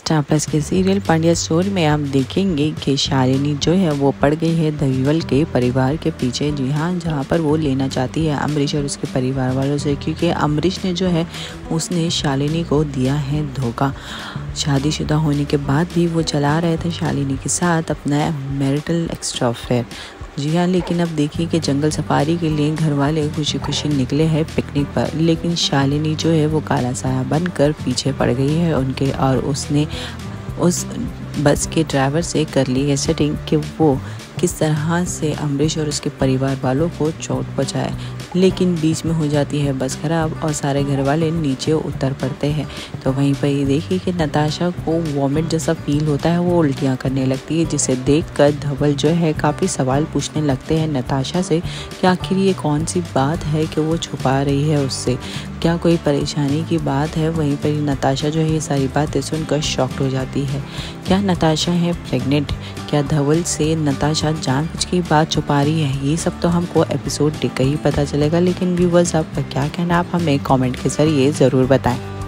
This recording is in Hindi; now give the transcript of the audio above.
स्टार प्लस के सीरियल पांड्या स्टोर में आप देखेंगे कि शालिनी जो है वो पड़ गई है दहीवल के परिवार के पीछे। जी हाँ जहाँ पर वो लेना चाहती है अमरीश और उसके परिवार वालों से, क्योंकि अमरीश ने जो है उसने शालिनी को दिया है धोखा। शादीशुदा होने के बाद भी वो चला रहे थे शालिनी के साथ अपना मैरिटल एक्स्ट्रा अफेयर जी हाँ लेकिन अब देखिए कि जंगल सफारी के लिए घर वाले खुशी खुशी निकले हैं पिकनिक पर। लेकिन शालिनी जो है, वो काला साया बनकर पीछे पड़ गई है उनके और उसने, उस बस के ड्राइवर से कर ली है सेटिंग कि वो किस तरह से अमरीश और उसके परिवार वालों को चोट पहुँचाए। लेकिन बीच में हो जाती है बस खराब और सारे घर वाले नीचे उतर पड़ते हैं। तो वहीं पर ये देखिए कि नताशा को वॉमिट जैसा फील होता है, वो उल्टियाँ करने लगती है, जिसे देखकर धवल जो है काफ़ी सवाल पूछने लगते हैं नताशा से कि आखिर ये कौन सी बात है कि वो छुपा रही है उससे। क्या कोई परेशानी की बात है? वहीं पर नताशा जो है ये सारी बातें सुनकर शॉक्ड हो जाती है। क्या नताशा है। प्रेग्नेंट क्या धवल से नताशा जानबूझ की बात छुपा रही है? ये सब तो हमको एपिसोड देख ही पता चलेगा, लेकिन व्यूवर्स आपका क्या कहना आप हमें कमेंट के ज़रिए ज़रूर बताएँ।